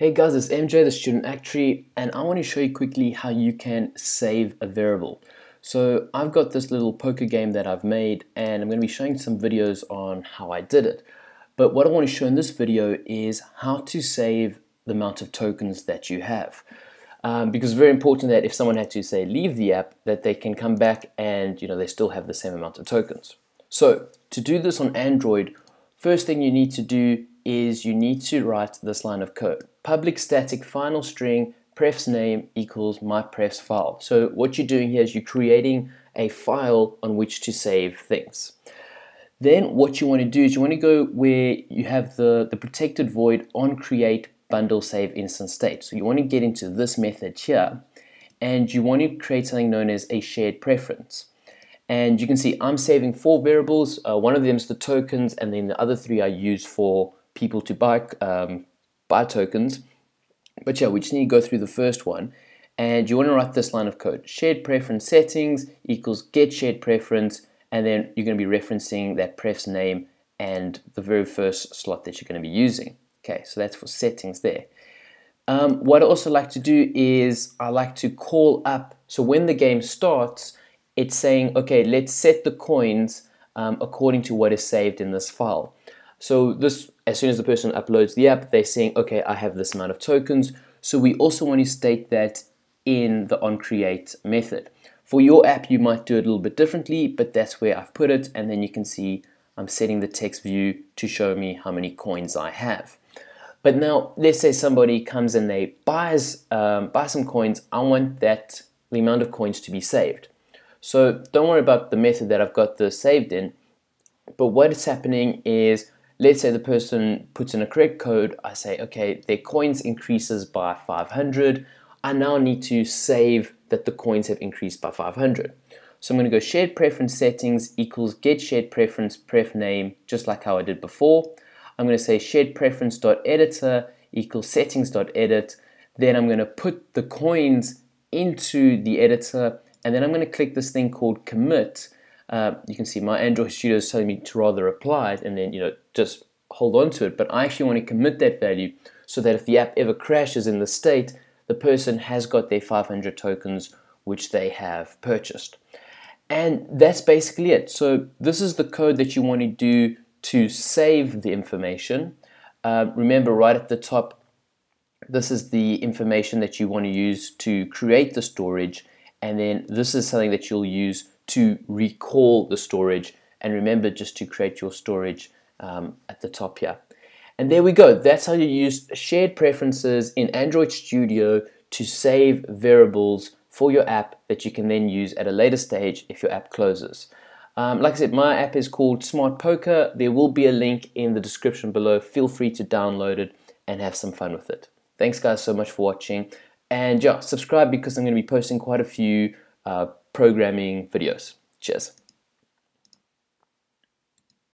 Hey guys, it's MJ, the student actuary, and I want to show you quickly how you can save a variable. So I've got this little poker game that I've made, and I'm going to be showing some videos on how I did it. But what I want to show in this video is how to save the amount of tokens that you have. Um, because it's very important that if someone had to say leave the app, that they can come back and you know they still have the same amount of tokens. So to do this on Android, first thing you need to do is you need to write this line of code. Public static final string pref's name equals my pref's file. So what you're doing here is you're creating a file on which to save things. Then what you want to do is you want to go where you have the, the protected void on create bundle save instance state. So you want to get into this method here and you want to create something known as a shared preference. And you can see I'm saving four variables. Uh, one of them is the tokens and then the other three I use for people to buy um, buy tokens. But yeah, we just need to go through the first one. And you want to write this line of code. Shared preference settings equals get shared preference. And then you're going to be referencing that pref's name and the very first slot that you're going to be using. Okay, so that's for settings there. Um, what I also like to do is I like to call up, so when the game starts, it's saying, okay, let's set the coins um, according to what is saved in this file. So this, as soon as the person uploads the app, they're saying, okay, I have this amount of tokens. So we also want to state that in the onCreate method. For your app, you might do it a little bit differently, but that's where I've put it. And then you can see I'm setting the text view to show me how many coins I have. But now, let's say somebody comes and they buys um, buy some coins. I want that the amount of coins to be saved. So don't worry about the method that I've got this saved in. But what is happening is let's say the person puts in a correct code, I say, okay, their coins increases by 500. I now need to save that the coins have increased by 500. So I'm going to go shared preference settings equals get shared preference pref name, just like how I did before. I'm going to say shared preference dot editor equals settings dot edit. Then I'm going to put the coins into the editor, and then I'm going to click this thing called commit uh, you can see my Android Studio is telling me to rather apply it and then you know just hold on to it. But I actually want to commit that value so that if the app ever crashes in the state, the person has got their 500 tokens which they have purchased. And that's basically it. So this is the code that you want to do to save the information. Uh, remember right at the top, this is the information that you want to use to create the storage. And then this is something that you'll use to recall the storage and remember just to create your storage um, at the top here. And there we go. That's how you use shared preferences in Android Studio to save variables for your app that you can then use at a later stage if your app closes. Um, like I said, my app is called Smart Poker. There will be a link in the description below. Feel free to download it and have some fun with it. Thanks, guys, so much for watching. And yeah, subscribe because I'm going to be posting quite a few uh, programming videos. Cheers.